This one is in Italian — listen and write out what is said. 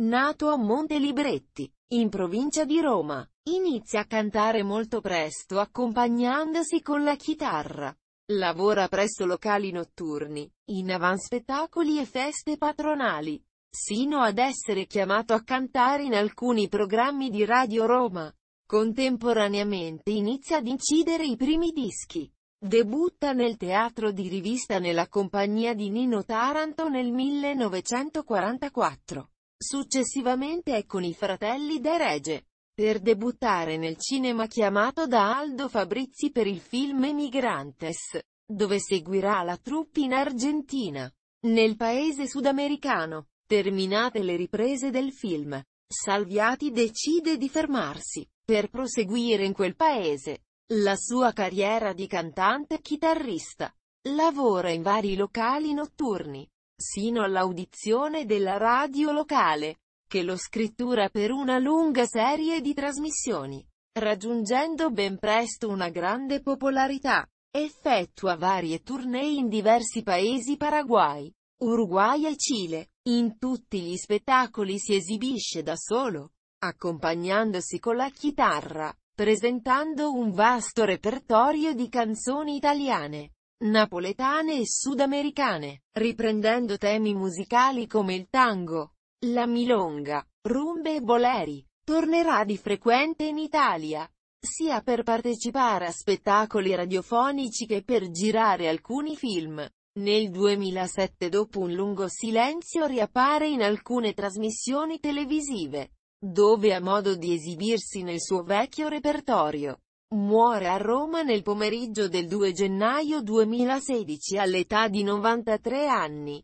Nato a Monte Libretti, in provincia di Roma, inizia a cantare molto presto accompagnandosi con la chitarra. Lavora presso locali notturni, in avanspettacoli e feste patronali, sino ad essere chiamato a cantare in alcuni programmi di Radio Roma. Contemporaneamente inizia ad incidere i primi dischi. Debutta nel teatro di rivista nella compagnia di Nino Taranto nel 1944. Successivamente è con i fratelli De Rege, per debuttare nel cinema chiamato da Aldo Fabrizi per il film Emigrantes, dove seguirà la troupe in Argentina. Nel paese sudamericano, terminate le riprese del film, Salviati decide di fermarsi, per proseguire in quel paese la sua carriera di cantante chitarrista. Lavora in vari locali notturni, sino all'audizione della radio locale, che lo scrittura per una lunga serie di trasmissioni, raggiungendo ben presto una grande popolarità. Effettua varie tournée in diversi paesi Paraguay, Uruguay e Cile. In tutti gli spettacoli si esibisce da solo, accompagnandosi con la chitarra, presentando un vasto repertorio di canzoni italiane, napoletane e sudamericane, riprendendo temi musicali come il tango, la milonga, rumbe e boleri. Tornerà di frequente in Italia, sia per partecipare a spettacoli radiofonici che per girare alcuni film. Nel 2007 dopo un lungo silenzio riappare in alcune trasmissioni televisive, dove ha modo di esibirsi nel suo vecchio repertorio. Muore a Roma nel pomeriggio del 2 gennaio 2016 all'età di 93 anni.